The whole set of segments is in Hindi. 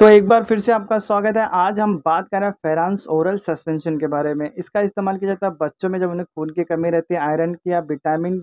तो एक बार फिर से आपका स्वागत है। आज हम बात कर रहे हैं फेरांस ओरल सस्पेंशन के बारे में। इसका इस्तेमाल किया जाता है बच्चों में जब उन्हें खून की कमी रहती है, आयरन की या विटामिन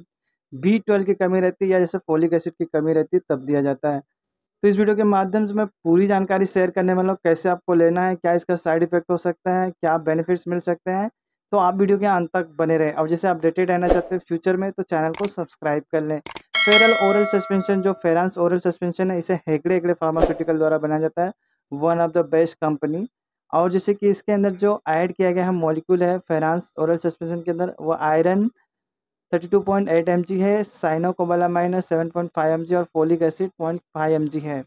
बी-12 की कमी रहती है या जैसे फोलिक एसिड की कमी रहती है तब दिया जाता है। तो इस वीडियो के माध्यम से मैं पूरी जानकारी शेयर करने वाला हूँ, कैसे आपको लेना है, क्या इसका साइड इफ़ेक्ट हो सकता है, क्या बेनिफिट्स मिल सकते हैं। तो आप वीडियो के अंत तक बने रहें और जैसे अपडेटेड रहना चाहते हैं फ्यूचर में तो चैनल को सब्सक्राइब कर लें। फेरल ओरल सस्पेंशन जो फेरांस ओरल सस्पेंशन है, इसे हेगड़े हेगड़े फार्मास्यूटिकल द्वारा बनाया जाता है। One of the best company और जैसे कि इसके अंदर जो ऐड किया गया है मॉलिक्यूल है फेरांस ओरल सस्पेंशन के अंदर, वो आयरन 32.8 mg है साइनोकोबालामाइन है 7.5 mg और फोलिक एसिड 0.5 mg है।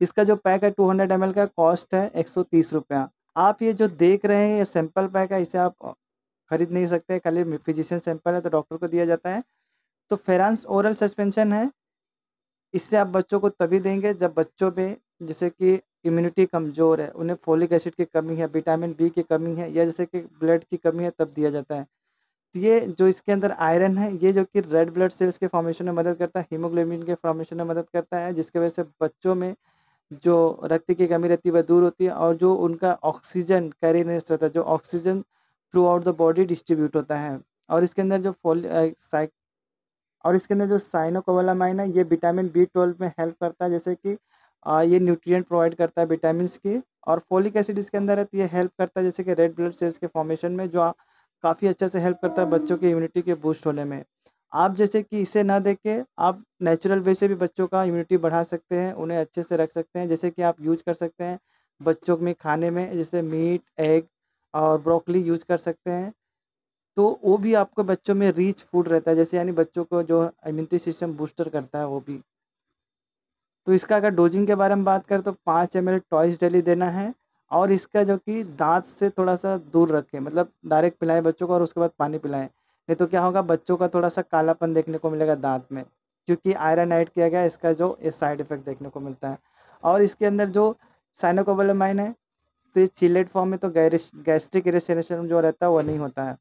इसका जो पैक है 200 ml का कॉस्ट है एक सौ आप ये जो देख रहे हैं, ये सैंपल पैक है, इसे आप खरीद नहीं सकते। खाली फिजिशियन सैंपल है तो डॉक्टर को दिया जाता है। तो फेरांस ओरल सस्पेंशन है। इससे आप बच्चों को तभी देंगे जब बच्चों में जैसे कि इम्यूनिटी कमज़ोर है, उन्हें फोलिक एसिड की कमी है विटामिन बी की कमी है, या जैसे कि ब्लड की कमी है, तब दिया जाता है। तो ये जो इसके अंदर आयरन है, ये जो कि रेड ब्लड सेल्स के फॉर्मेशन में मदद करता है हीमोग्लोबिन के फॉर्मेशन में मदद करता है, जिसकी वजह से बच्चों में जो रक्त की कमी रहती है, वह दूर होती है, और जो उनका ऑक्सीजन कैरीनेस रहता है जो oxygen throughout the body distribute होता है। और इसके अंदर जो फोल और इसके अंदर जो साइनोकोवलामाइन है, ये विटामिन बी ट्वेल्व में हेल्प करता है, जैसे कि ये न्यूट्रिएंट प्रोवाइड करता है विटामिन की और फोलिक एसिड इसके अंदर है तो ये हेल्प करता है, जैसे कि रेड ब्लड सेल्स के फॉर्मेशन में, जो काफ़ी अच्छे से हेल्प करता है बच्चों की इम्यूनिटी के बूस्ट होने में। आप जैसे कि इसे ना देख के आप नेचुरल वे से भी बच्चों का इम्यूनिटी बढ़ा सकते हैं, उन्हें अच्छे से रख सकते हैं, जैसे कि आप यूज़ कर सकते हैं बच्चों में खाने में, जैसे मीट एग और ब्रोकली यूज़ कर सकते हैं। तो वो भी आपको बच्चों में रिच फ़ूड रहता है, जैसे यानी बच्चों को जो इम्यूनिटी सिस्टम बूस्टर करता है वो भी। तो इसका अगर डोजिंग के बारे में बात करें तो पाँच एम एल टॉइस डेली देना है और इसका जो कि दांत से थोड़ा सा दूर रखें मतलब डायरेक्ट पिलाएँ बच्चों को और उसके बाद पानी पिलाएँ। नहीं तो क्या होगा, बच्चों का थोड़ा सा कालापन देखने को मिलेगा दांत में, क्योंकि आयरन ऐड किया गया इसका जो ये साइड इफ़ेक्ट देखने को मिलता है। और इसके अंदर जो साइनोकोबलमाइन है तो ये चिलेट फॉर्म में तो गैस्ट्रिक इरेसेशन जो रहता है वो नहीं होता है।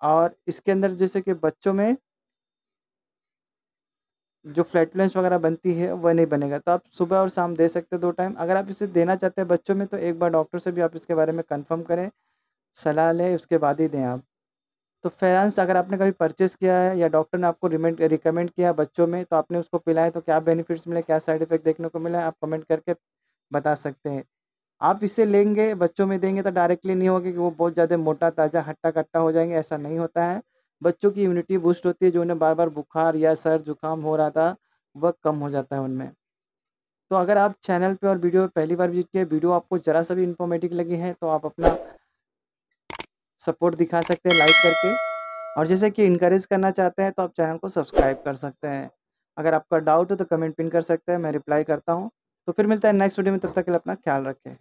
और इसके अंदर जैसे कि बच्चों में जो फ्लैटुलेंस वगैरह बनती है, वह नहीं बनेगा। तो आप सुबह और शाम दे सकते हैं दो टाइम अगर आप इसे देना चाहते हैं बच्चों में तो एक बार डॉक्टर से भी आप इसके बारे में कंफर्म करें, सलाह लें, उसके बाद ही दें आप। तो फेरांस अगर आपने कभी परचेस किया है या डॉक्टर ने आपको रिमेंड रिकमेंड किया बच्चों में तो आपने उसको पिलाए तो क्या बेनिफिट्स मिले, क्या साइड इफ़ेक्ट देखने को मिला, आप कमेंट करके बता सकते हैं। आप इसे लेंगे, बच्चों में देंगे तो डायरेक्टली नहीं होगा कि वो बहुत ज़्यादा मोटा, ताज़ा हट्टा कट्टा हो जाएँगे, ऐसा नहीं होता है। बच्चों की इम्यूनिटी बूस्ट होती है जो उन्हें बार बार बुखार या सर जुकाम हो रहा था, वह कम हो जाता है उनमें। तो अगर आप चैनल पे और वीडियो पहली बार विज़िट किए वीडियो आपको ज़रा सा भी इन्फॉर्मेटिव लगी है तो आप अपना सपोर्ट दिखा सकते हैं लाइक करके। और जैसे कि इनक्रेज करना चाहते हैं तो आप चैनल को सब्सक्राइब कर सकते हैं। अगर आपका डाउट हो तो कमेंट पिन कर सकते हैं, मैं रिप्लाई करता हूँ। तो फिर मिलता है नेक्स्ट वीडियो में तब तक के लिए अपना ख्याल रखें।